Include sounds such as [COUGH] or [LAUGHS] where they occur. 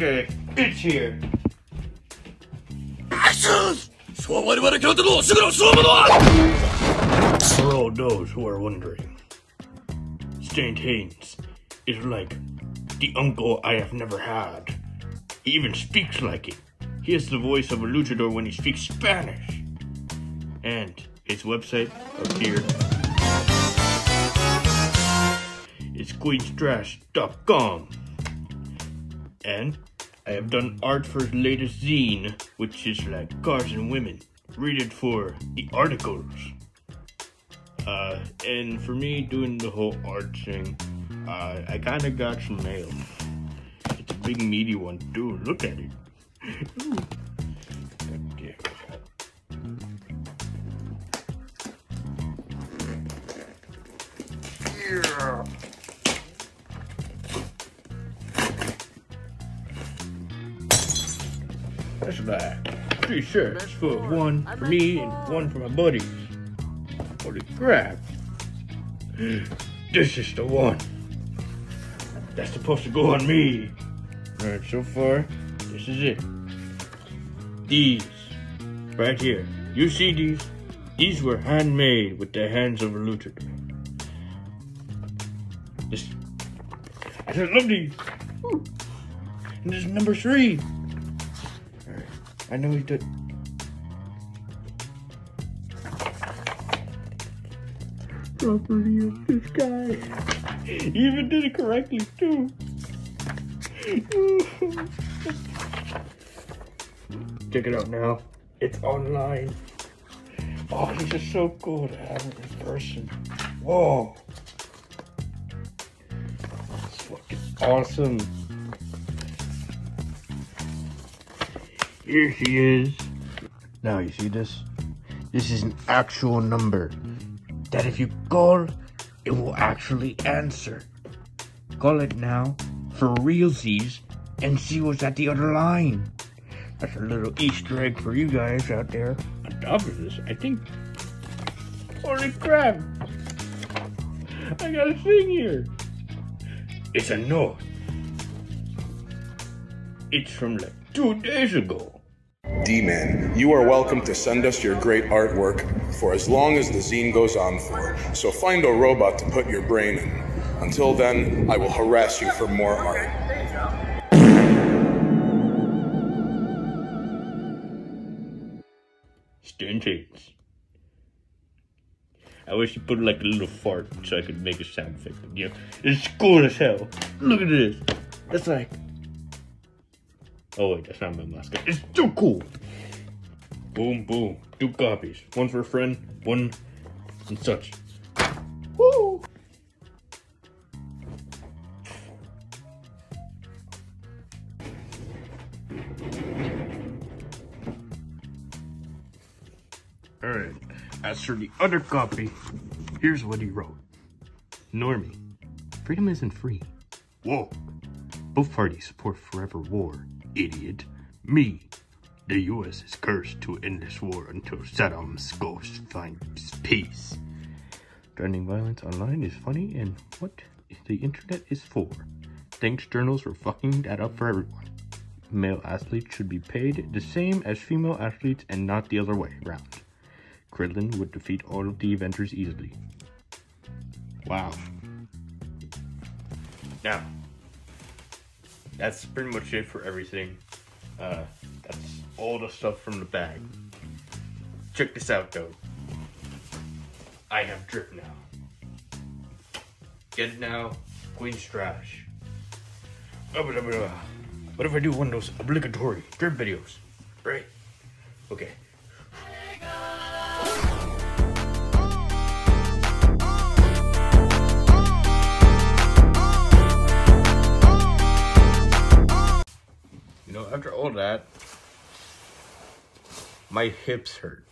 Okay, it's here. Axes! For all those who are wondering, Stained Hanes is like the uncle I have never had. He even speaks like it. He has the voice of a luchador when he speaks Spanish. And his website up here is queenstrash.com. And I have done art for his latest zine, which is like cars and women. Read it for the articles. Uh, and for me doing the whole art thing, uh, I kind of got some mail. It's a big meaty one too. Look at it. That's like three shirts for one for me and one for my buddies. Holy crap. This is the one. That's supposed to go on me. Alright, so far, this is it. These, right here. You see these? These were handmade with the hands of a luchador. This, I just love these. Ooh. And this is number three. Alright, I know he did. property of this guy. He even did it correctly too. [LAUGHS] Check it out now. It's online. Oh, these are so cool to have it in person. Whoa. That's fucking awesome. Here she is. Now you see this? This is an actual number that if you call, it will actually answer. Call it now for realsies and see what's at the other line. That's a little Easter egg for you guys out there. On top of this, I think. Holy crap! I got a thing here. It's a note. It's from like two days ago. D-Man, you are welcome to send us your great artwork for as long as the zine goes on for. So find a robot to put your brain in. Until then, I will harass you for more art. James. I wish you put like a little fart so I could make a sound effect. You know, it's cool as hell. Look at this. It's like. Oh wait, that's not my mascot. It's too cool. Boom, boom. Two copies. One for a friend, one and such. Alright, as for the other copy, here's what he wrote. Normie, freedom isn't free. Whoa. Both parties support forever war, idiot. Me, the US is cursed to end this war until Saddam's ghost finds peace. Trending violence online is funny and what the internet is for. Thanks journals for fucking that up for everyone. Male athletes should be paid the same as female athletes and not the other way around. Krillin would defeat all of the Avengers easily. Wow. Now, that's pretty much it for everything. Uh, that's all the stuff from the bag. Check this out though. I have drip now. Get it now, Queen's Trash. But, but, What if I do one of those obligatory drip videos? Right? Okay. After all that, my hips hurt.